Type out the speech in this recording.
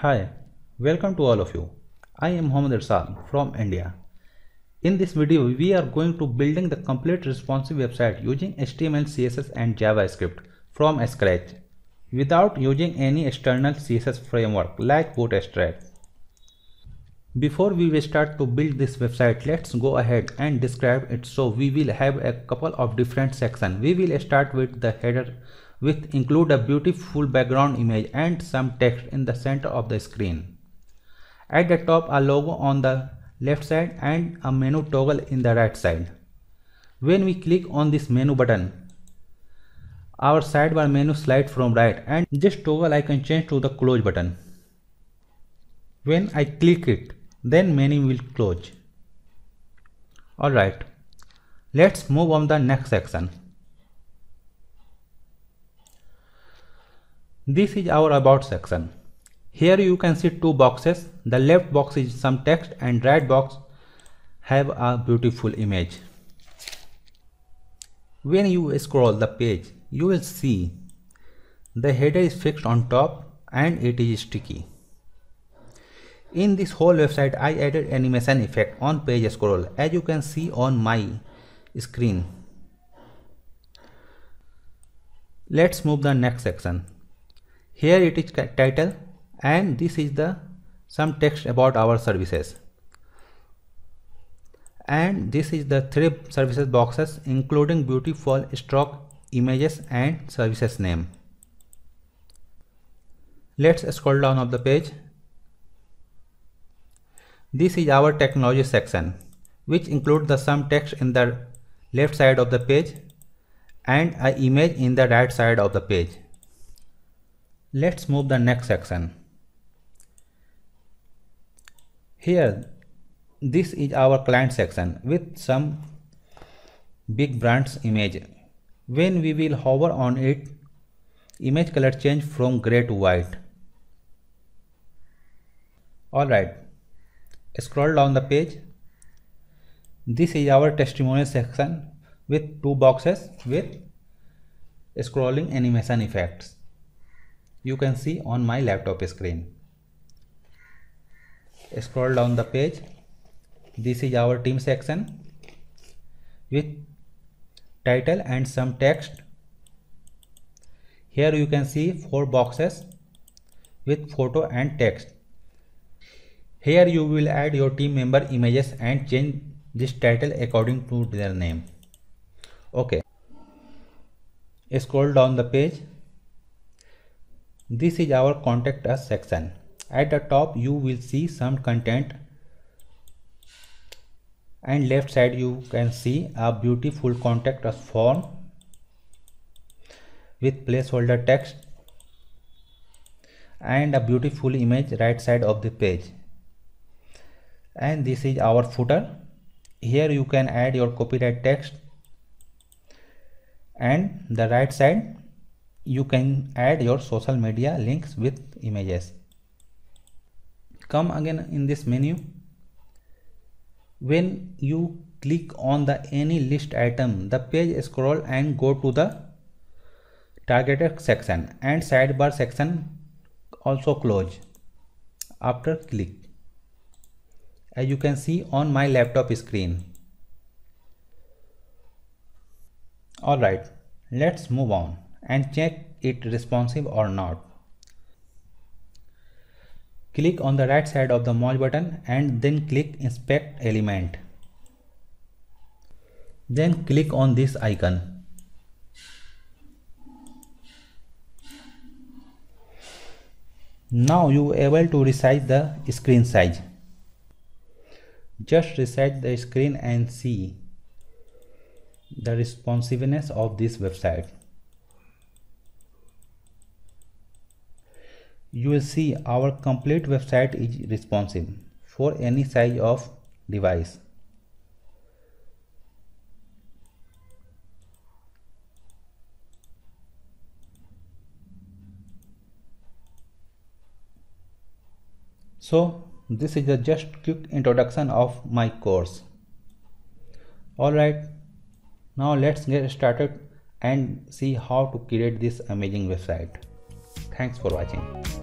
Hi, welcome to all of you. I am Mohammad Irsal from India. In this video, we are going to building the complete responsive website using HTML, CSS and JavaScript from scratch without using any external CSS framework like Bootstrap. Before we will start to build this website, let's go ahead and describe it. So we will have a couple of different sections. We will start with the header with include a beautiful background image and some text in the center of the screen. At the top a logo on the left side and a menu toggle in the right side. When we click on this menu button, our sidebar menu slides from right and this toggle I can change to the close button. When I click it, then menu will close alright let's move on the next section this is our about section here you can see two boxes the left box is some text and right box have a beautiful image when you scroll the page you will see the header is fixed on top and it is sticky in this whole website, I added animation effect on page scroll as you can see on my screen. Let's move the next section. Here it is title and this is the some text about our services. And this is the three services boxes including beautiful stock images and services name. Let's scroll down of the page this is our technology section which includes the some text in the left side of the page and an image in the right side of the page. Let's move the next section. Here this is our client section with some big brands image. When we will hover on it, image color change from gray to white. Alright, scroll down the page this is our testimonial section with two boxes with scrolling animation effects you can see on my laptop screen scroll down the page this is our team section with title and some text here you can see four boxes with photo and text here you will add your team member images and change this title according to their name. Okay. Scroll down the page. This is our contact us section. At the top you will see some content. And left side you can see a beautiful contact us form with placeholder text and a beautiful image right side of the page. And this is our footer. Here you can add your copyright text. And the right side you can add your social media links with images. Come again in this menu. When you click on the any list item the page scroll and go to the targeted section and sidebar section also close after click. As you can see on my laptop screen. Alright, let's move on and check it responsive or not. Click on the right side of the mouse button and then click inspect element. Then click on this icon. Now you are able to resize the screen size. Just resize the screen and see the responsiveness of this website. You will see our complete website is responsive for any size of device. So this is a just quick introduction of my course. Alright now let's get started and see how to create this amazing website. Thanks for watching